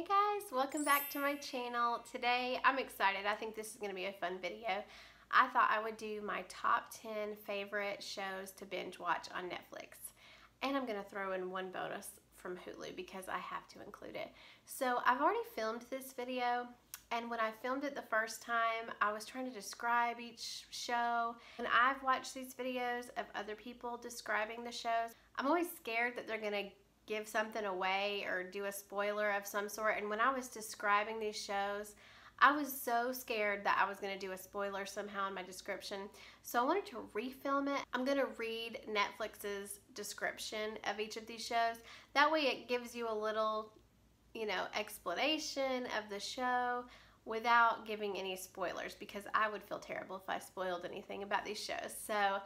Hey guys, welcome back to my channel. Today, I'm excited. I think this is going to be a fun video. I thought I would do my top 10 favorite shows to binge watch on Netflix. And I'm going to throw in one bonus from Hulu because I have to include it. So I've already filmed this video and when I filmed it the first time, I was trying to describe each show. And I've watched these videos of other people describing the shows. I'm always scared that they're gonna give something away or do a spoiler of some sort. And when I was describing these shows, I was so scared that I was going to do a spoiler somehow in my description. So I wanted to refilm it. I'm going to read Netflix's description of each of these shows. That way it gives you a little, you know, explanation of the show without giving any spoilers because I would feel terrible if I spoiled anything about these shows. So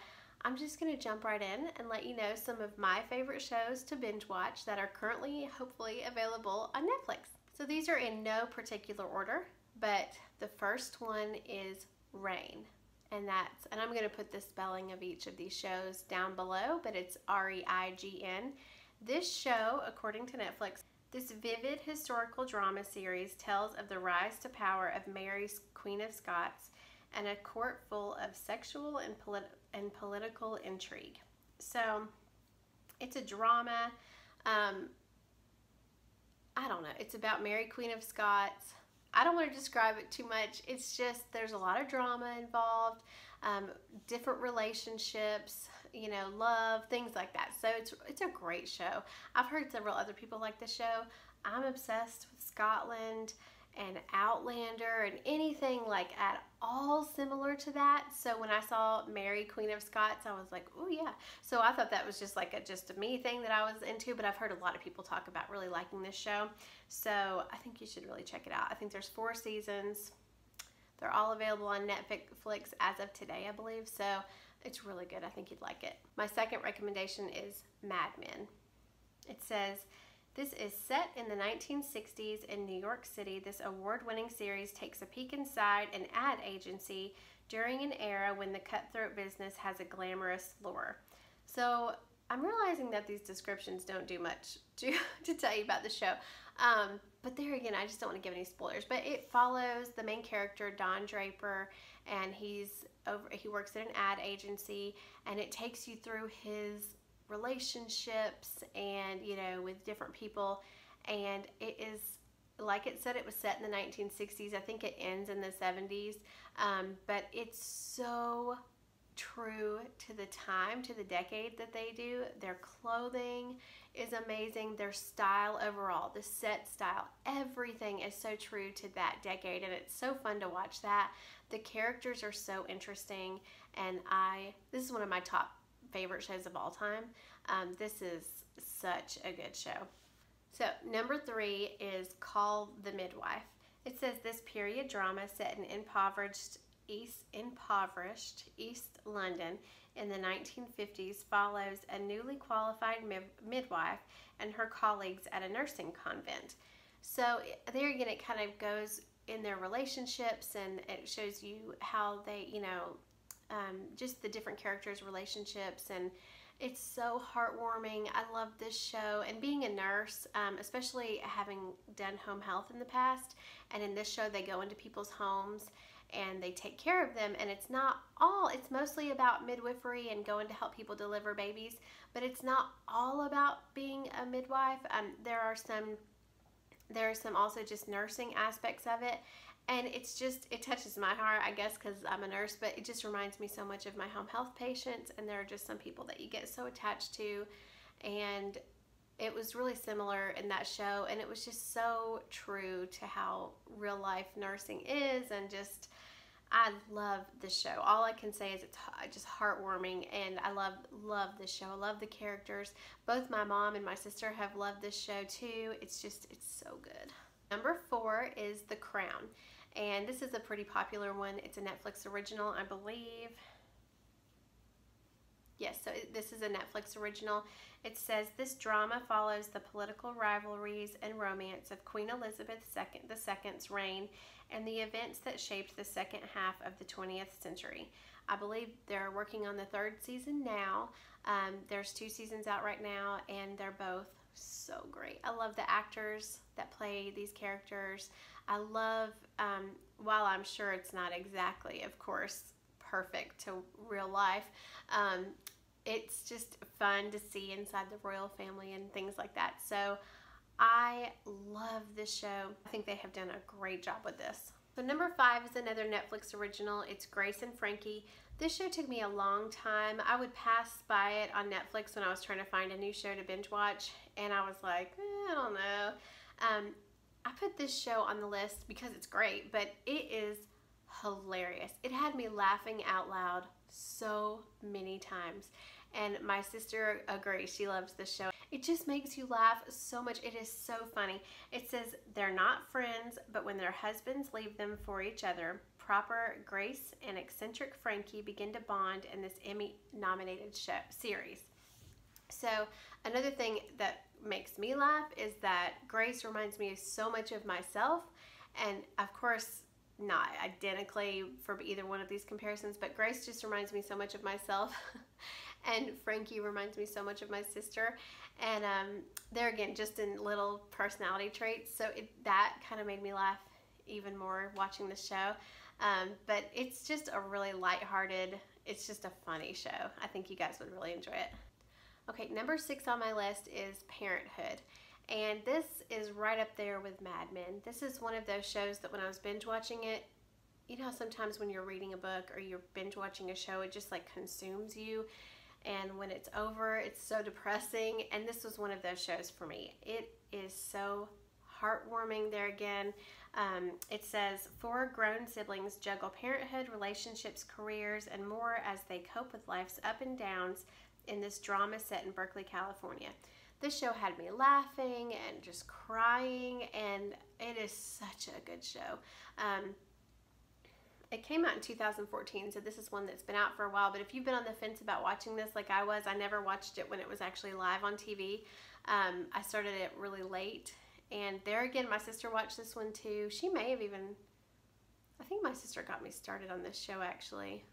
I'm just going to jump right in and let you know some of my favorite shows to binge watch that are currently hopefully available on Netflix. So these are in no particular order, but the first one is Reign. And that's, and I'm going to put the spelling of each of these shows down below, but it's R-E-I-G-N. This show, according to Netflix, this vivid historical drama series tells of the rise to power of Mary's Queen of Scots and a court full of sexual and, polit and political intrigue. So it's a drama. Um, I don't know. It's about Mary Queen of Scots. I don't want to describe it too much. It's just there's a lot of drama involved, um, different relationships, you know, love, things like that. So it's it's a great show. I've heard several other people like the show. I'm obsessed with Scotland and Outlander and anything like at all similar to that. So when I saw Mary Queen of Scots, I was like, oh yeah. So I thought that was just like a just a me thing that I was into, but I've heard a lot of people talk about really liking this show. So I think you should really check it out. I think there's four seasons. They're all available on Netflix as of today, I believe. So it's really good. I think you'd like it. My second recommendation is Mad Men. It says, this is set in the 1960s in New York City. This award-winning series takes a peek inside an ad agency during an era when the cutthroat business has a glamorous lure. So I'm realizing that these descriptions don't do much to, to tell you about the show. Um, but there again, I just don't want to give any spoilers. But it follows the main character, Don Draper, and he's over. He works at an ad agency, and it takes you through his relationships and you know with different people. And it is like it said it was set in the 1960s i think it ends in the 70s um, but it's so true to the time to the decade that they do. Their clothing is amazing. Their style overall the set style everything is so true to that decade. And it's so fun to watch that. The characters are so interesting. And i this is one of my top favorite shows of all time. Um, this is such a good show. So number three is Call the Midwife. It says this period drama set in impoverished East impoverished East London in the 1950s follows a newly qualified midwife and her colleagues at a nursing convent. So there again, it kind of goes in their relationships and it shows you how they, you know, um, just the different characters' relationships and it's so heartwarming. I love this show and being a nurse, um, especially having done home health in the past and in this show they go into people's homes and they take care of them and it's not all it's mostly about midwifery and going to help people deliver babies but it's not all about being a midwife um, there are some there are some also just nursing aspects of it. And it's just it touches my heart i guess because i'm a nurse but it just reminds me so much of my home health patients and there are just some people that you get so attached to. And it was really similar in that show and it was just so true to how real life nursing is and just I love this show. All I can say is it's just heartwarming and I love love this show. I love the characters. Both my mom and my sister have loved this show too. It's just it's so good. Number four is The Crown. And this is a pretty popular one. It's a Netflix original, I believe. Yes, so this is a Netflix original. It says this drama follows the political rivalries and romance of Queen Elizabeth II, II's reign and the events that shaped the second half of the 20th century. I believe they're working on the third season now. Um, there's two seasons out right now and they're both so great. I love the actors that play these characters. I love, um, while I'm sure it's not exactly, of course, perfect to real life, um, it's just fun to see inside the royal family and things like that. So I love this show. I think they have done a great job with this. So number five is another Netflix original. It's Grace and Frankie. This show took me a long time. I would pass by it on Netflix when I was trying to find a new show to binge watch, and I was like, eh, I don't know. Um, I put this show on the list because it's great, but it is hilarious. It had me laughing out loud so many times. And my sister agrees. She loves the show. It just makes you laugh so much. It is so funny. It says they're not friends, but when their husbands leave them for each other, proper Grace and eccentric Frankie begin to bond in this Emmy nominated show series. So, another thing that makes me laugh is that Grace reminds me so much of myself. And of course, not identically for either one of these comparisons, but Grace just reminds me so much of myself. and Frankie reminds me so much of my sister. And um, there again, just in little personality traits. So it, that kind of made me laugh even more watching the show. Um, but it's just a really lighthearted, it's just a funny show. I think you guys would really enjoy it. Okay, number six on my list is Parenthood. And this is right up there with Mad Men. This is one of those shows that when I was binge watching it, you know sometimes when you're reading a book or you're binge watching a show, it just like consumes you. And when it's over, it's so depressing. And this was one of those shows for me. It is so heartwarming there again. Um, it says four grown siblings juggle parenthood, relationships, careers, and more as they cope with life's up and downs in this drama set in Berkeley, California. This show had me laughing and just crying, and it is such a good show. Um, it came out in 2014, so this is one that's been out for a while. But if you've been on the fence about watching this, like I was, I never watched it when it was actually live on TV. Um, I started it really late, and there again, my sister watched this one too. She may have even, I think my sister got me started on this show actually.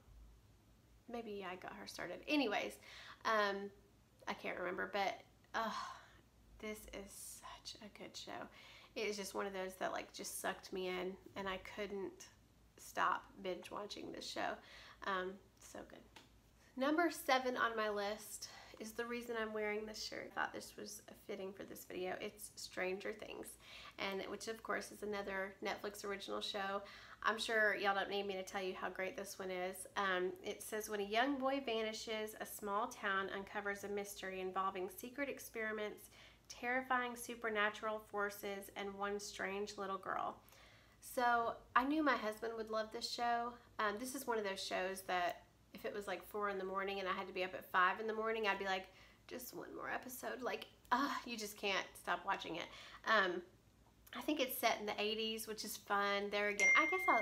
Maybe I got her started. Anyways, um, I can't remember, but uh, this is such a good show. It is just one of those that like just sucked me in, and I couldn't stop binge watching this show. Um, so good. Number seven on my list is the reason I'm wearing this shirt. I thought this was a fitting for this video. It's Stranger Things, and which of course is another Netflix original show. I'm sure y'all don't need me to tell you how great this one is. Um, it says, when a young boy vanishes, a small town uncovers a mystery involving secret experiments, terrifying supernatural forces, and one strange little girl. So I knew my husband would love this show. Um, this is one of those shows that if it was like four in the morning and I had to be up at five in the morning, I'd be like, just one more episode. Like, uh, you just can't stop watching it. Um, I think it's set in the 80s, which is fun. There again, I guess I,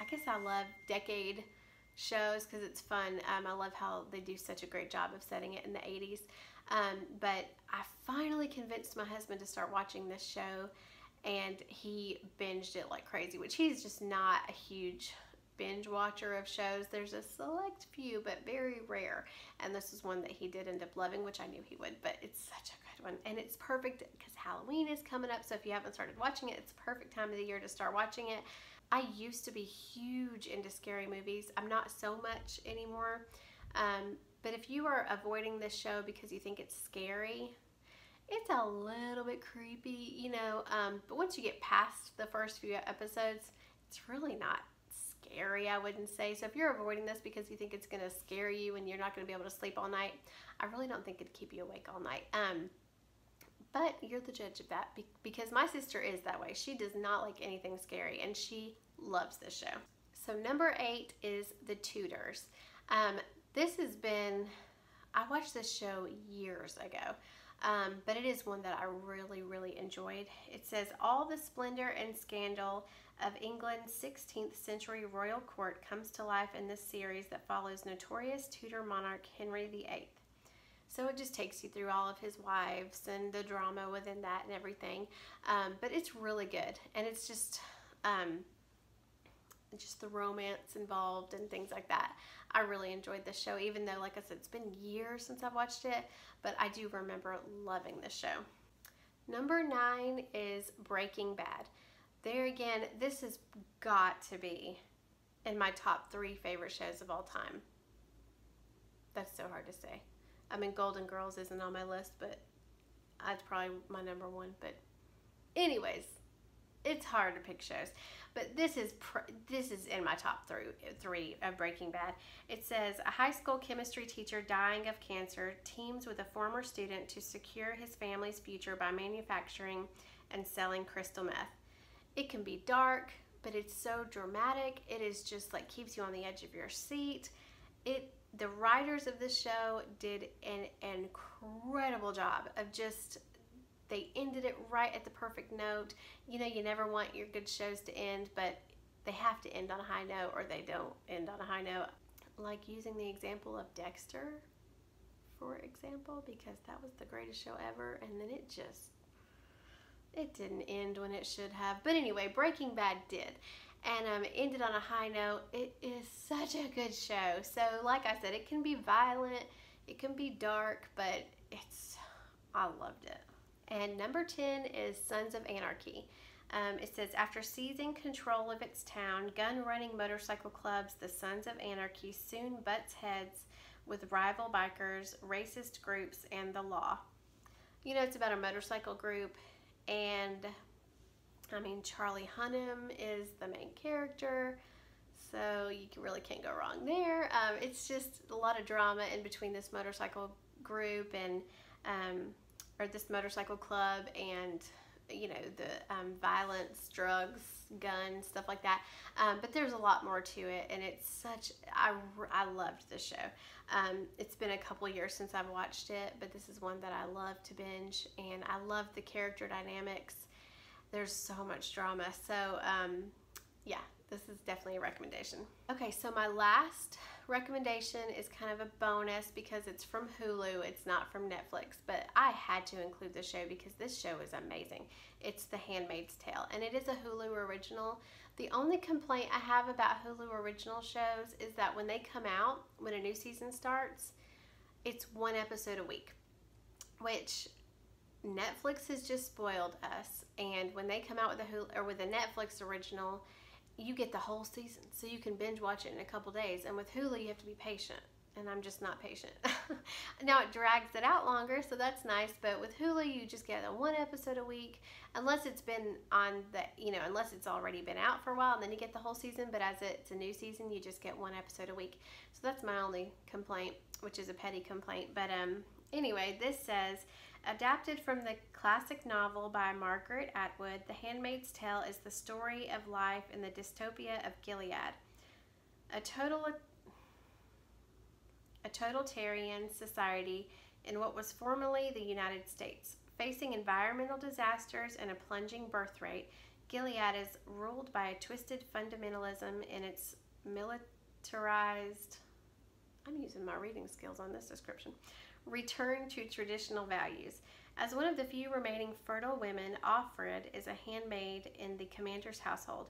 I guess I love decade shows because it's fun. Um, I love how they do such a great job of setting it in the 80s. Um, but I finally convinced my husband to start watching this show and he binged it like crazy, which he's just not a huge binge watcher of shows. There's a select few, but very rare. And this is one that he did end up loving, which I knew he would, but it's such a one. And it's perfect because Halloween is coming up. So if you haven't started watching it, it's a perfect time of the year to start watching it. I used to be huge into scary movies. I'm not so much anymore. Um, but if you are avoiding this show because you think it's scary, it's a little bit creepy, you know. Um, but once you get past the first few episodes, it's really not scary, I wouldn't say. So if you're avoiding this because you think it's going to scare you and you're not going to be able to sleep all night, I really don't think it'd keep you awake all night. Um, but you're the judge of that because my sister is that way. She does not like anything scary and she loves this show. So number eight is The Tudors. Um, this has been, I watched this show years ago. Um, but it is one that I really, really enjoyed. It says, All the splendor and scandal of England's 16th century royal court comes to life in this series that follows notorious Tudor monarch Henry VIII. So it just takes you through all of his wives and the drama within that and everything. Um, but it's really good. And it's just, um, just the romance involved and things like that. I really enjoyed the show, even though, like I said, it's been years since I've watched it, but I do remember loving the show. Number nine is Breaking Bad. There again, this has got to be in my top three favorite shows of all time. That's so hard to say. I mean, Golden Girls isn't on my list, but that's probably my number one. But, anyways, it's hard to pick shows. But this is this is in my top three three of Breaking Bad. It says a high school chemistry teacher dying of cancer teams with a former student to secure his family's future by manufacturing and selling crystal meth. It can be dark, but it's so dramatic. It is just like keeps you on the edge of your seat. It the writers of this show did an, an incredible job of just they ended it right at the perfect note. You know, you never want your good shows to end, but they have to end on a high note or they don't end on a high note. Like using the example of Dexter, for example, because that was the greatest show ever, and then it just it didn't end when it should have. But anyway, Breaking Bad did. And um, ended on a high note. It is such a good show. So, like I said, it can be violent, it can be dark, but it's, I loved it. And number 10 is Sons of Anarchy. Um, it says, after seizing control of its town, gun running motorcycle clubs, the Sons of Anarchy soon butts heads with rival bikers, racist groups, and the law. You know, it's about a motorcycle group, and I mean, Charlie Hunnam is the main character, so you really can't go wrong there. Um, it's just a lot of drama in between this motorcycle group and um, or this motorcycle club and you know the um, violence drugs guns stuff like that. Um, but there's a lot more to it and it's such i, I loved the show. Um, it's been a couple years since i've watched it but this is one that i love to binge and i love the character dynamics there's so much drama so um, yeah this is definitely a recommendation okay so my last recommendation is kind of a bonus because it's from Hulu. It's not from Netflix, but I had to include the show because this show is amazing. It's The Handmaid's Tale, and it is a Hulu original. The only complaint I have about Hulu original shows is that when they come out, when a new season starts, it's one episode a week, which Netflix has just spoiled us. And when they come out with a Hulu or with a Netflix original, you get the whole season, so you can binge watch it in a couple days. And with Hulu, you have to be patient, and I'm just not patient. now it drags it out longer, so that's nice. But with Hulu, you just get a one episode a week, unless it's been on the, you know, unless it's already been out for a while, and then you get the whole season. But as it's a new season, you just get one episode a week. So that's my only complaint, which is a petty complaint. But um, anyway, this says Adapted from the classic novel by Margaret Atwood, The Handmaid's Tale is the story of life in the dystopia of Gilead. A total a totalitarian society in what was formerly the United States. Facing environmental disasters and a plunging birth rate, Gilead is ruled by a twisted fundamentalism in its militarized I'm using my reading skills on this description return to traditional values. As one of the few remaining fertile women, Offred is a handmaid in the commander's household,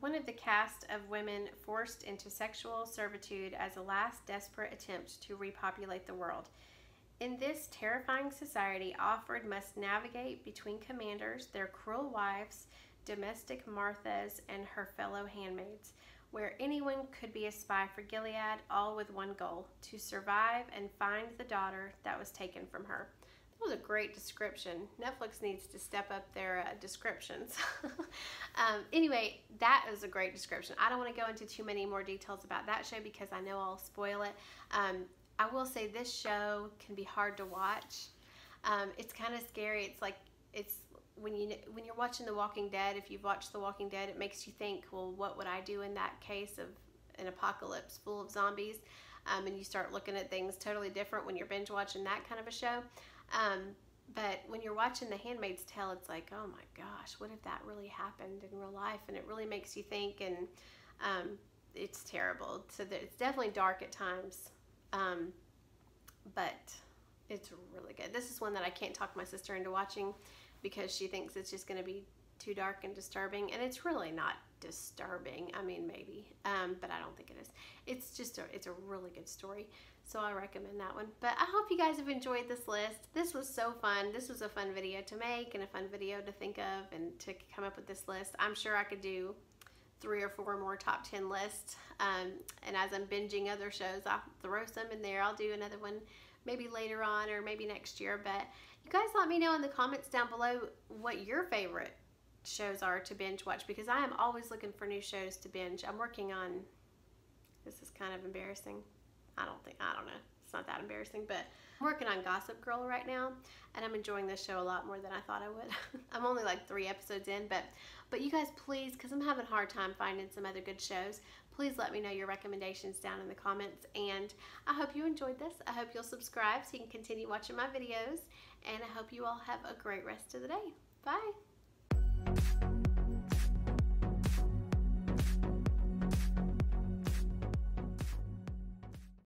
one of the cast of women forced into sexual servitude as a last desperate attempt to repopulate the world. In this terrifying society, Offred must navigate between commanders, their cruel wives, domestic Marthas, and her fellow handmaids where anyone could be a spy for Gilead, all with one goal to survive and find the daughter that was taken from her. That was a great description. Netflix needs to step up their uh, descriptions. um, anyway, that is a great description. I don't want to go into too many more details about that show because I know I'll spoil it. Um, I will say this show can be hard to watch. Um, it's kind of scary. It's like it's when you when you're watching The Walking Dead, if you've watched The Walking Dead, it makes you think, well, what would I do in that case of an apocalypse full of zombies? Um, and you start looking at things totally different when you're binge watching that kind of a show. Um, but when you're watching The Handmaid's Tale, it's like, oh my gosh, what if that really happened in real life? And it really makes you think, and um, it's terrible. So it's definitely dark at times, um, but it's really good. This is one that I can't talk my sister into watching because she thinks it's just going to be too dark and disturbing, and it's really not disturbing. I mean, maybe, um, but I don't think it is. It's just a, it's a really good story. So I recommend that one. But I hope you guys have enjoyed this list. This was so fun. This was a fun video to make and a fun video to think of and to come up with this list. I'm sure I could do three or four more top 10 lists. Um, and as I'm binging other shows, I'll throw some in there. I'll do another one maybe later on or maybe next year. But you guys let me know in the comments down below what your favorite shows are to binge watch because I am always looking for new shows to binge. I'm working on, this is kind of embarrassing. I don't think, I don't know. It's not that embarrassing, but I'm working on Gossip Girl right now and I'm enjoying this show a lot more than I thought I would. I'm only like three episodes in, but but you guys please, because I'm having a hard time finding some other good shows, please let me know your recommendations down in the comments. And I hope you enjoyed this. I hope you'll subscribe so you can continue watching my videos. And I hope you all have a great rest of the day. Bye.